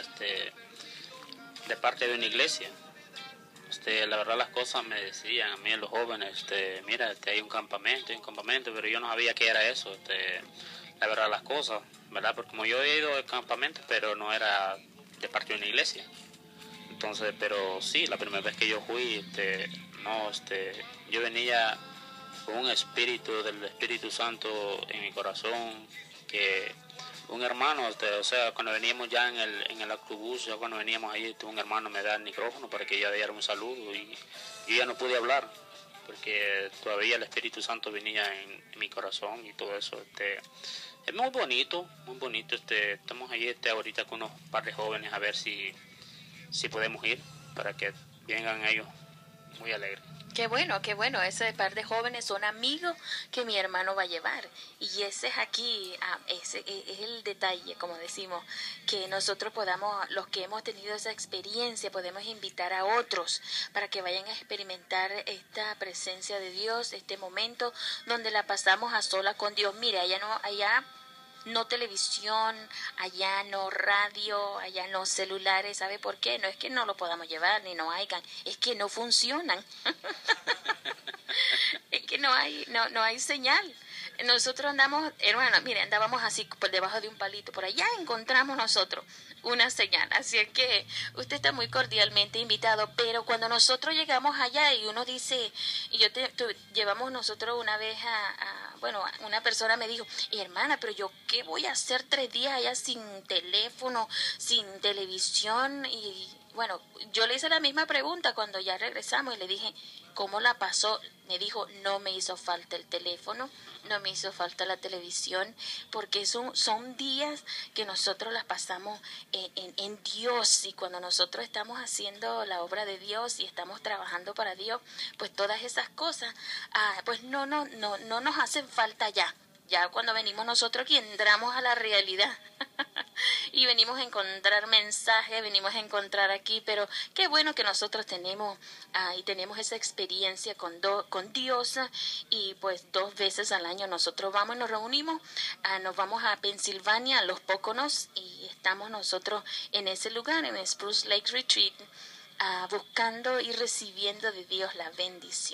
Este, de parte de una iglesia. Este, la verdad las cosas me decían a mí los jóvenes, este, mira, este, hay un campamento, hay un campamento, pero yo no sabía qué era eso, la verdad las cosas, ¿verdad? Porque como yo he ido al campamento, pero no era de parte de una iglesia. Entonces, pero sí, la primera vez que yo fui, no, este, yo venía con un espíritu del Espíritu Santo en mi corazón, que un hermano, este, o sea, cuando veníamos ya en el, en el autobús, cuando veníamos ahí, un hermano me da el micrófono para que yo diera un saludo y, yo ya no pude hablar porque todavía el Espíritu Santo venía en, mi corazón y todo eso. Este, es muy bonito, muy bonito. Este, estamos ahí este, ahorita con unos par de jóvenes a ver si, si podemos ir para que vengan ellos muy alegres. Qué bueno, qué bueno. Ese par de jóvenes son amigos que mi hermano va a llevar. Y ese es aquí, ah, ese e, es el detalle, como decimos, que nosotros podamos, los que hemos tenido esa experiencia, podemos invitar a otros para que vayan a experimentar esta presencia de Dios, este momento donde la pasamos a sola con Dios. Mire, allá no, allá no televisión, allá no radio, allá no celulares. ¿Sabe por qué? No es que no lo podamos llevar ni no hayan, es que no funcionan. es que no hay, no, no hay señal. Nosotros andamos, hermano, mire, andábamos así por debajo de un palito. Por allá encontramos nosotros una señal. Así es que usted está muy cordialmente invitado. Pero cuando nosotros llegamos allá y uno dice, y yo te, llevamos nosotros una vez a, bueno, una persona me dijo, hermana, pero yo qué voy a hacer tres días allá sin teléfono, sin televisión y bueno, yo le hice la misma pregunta cuando ya regresamos y le dije, ¿cómo la pasó? Me dijo, no me hizo falta el teléfono, no me hizo falta la televisión, porque son, son días que nosotros las pasamos en, en, Dios y cuando nosotros estamos haciendo la obra de Dios y estamos trabajando para Dios, pues todas esas cosas, ah, pues no, no, no, no nos hacen falta ya. Ya cuando venimos nosotros aquí entramos a la realidad y venimos a encontrar mensajes, venimos a encontrar aquí, pero qué bueno que nosotros tenemos ah, y tenemos esa experiencia con, con Dios y pues dos veces al año nosotros vamos, nos reunimos, ah, nos vamos a Pensilvania, a los Póconos y estamos nosotros en ese lugar, en Spruce Lake Retreat, ah, buscando y recibiendo de Dios la bendición.